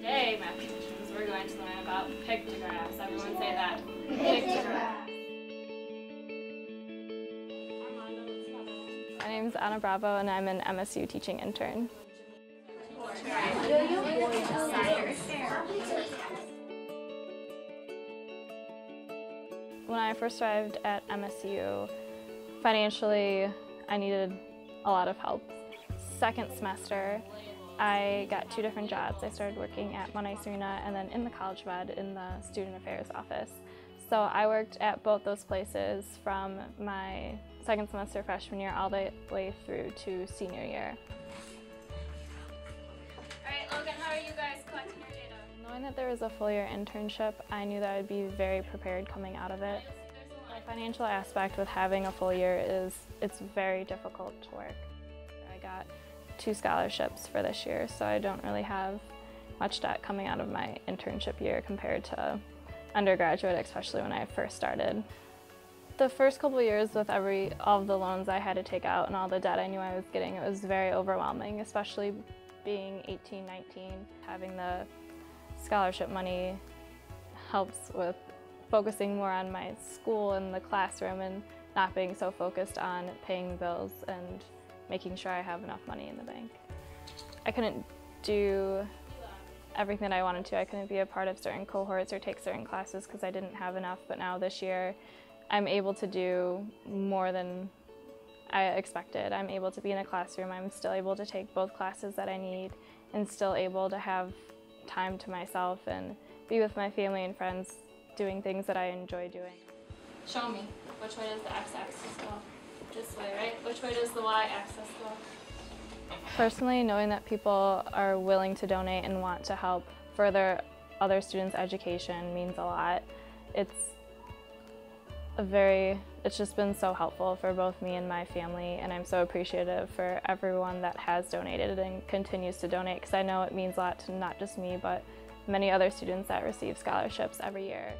Today, mathematicians, we're going to learn about pictographs. Everyone say that. Pictographs. My name is Annah Bravo and I'm an MSU teaching intern. When I first arrived at MSU, financially I needed a lot of help. Second semester, I got two different jobs. I started working at Munn Ice Arena and then in the College Med in the Student Affairs office. So I worked at both those places from my second semester freshman year all the way through to senior year. Alright, Logan, how are you guys collecting your data? Knowing that there was a full year internship, I knew that I'd be very prepared coming out of it. The financial aspect with having a full year is it's very difficult to work. I got two scholarships for this year, so I don't really have much debt coming out of my internship year compared to undergraduate, especially when I first started. The first couple years with every all of the loans I had to take out and all the debt I knew I was getting, it was very overwhelming, especially being 18, 19. Having the scholarship money helps with focusing more on my school and the classroom and not being so focused on paying bills and making sure I have enough money in the bank. I couldn't do everything that I wanted to. I couldn't be a part of certain cohorts or take certain classes because I didn't have enough, but now this year I'm able to do more than I expected. I'm able to be in a classroom, I'm still able to take both classes that I need and still able to have time to myself and be with my family and friends doing things that I enjoy doing. Show me. Which way does the x-axis go? This way, right? Which way does the y-axis go? Personally, knowing that people are willing to donate and want to help further other students' education means a lot. It's a very, it's just been so helpful for both me and my family and I'm so appreciative for everyone that has donated and continues to donate because I know it means a lot to not just me but many other students that receive scholarships every year.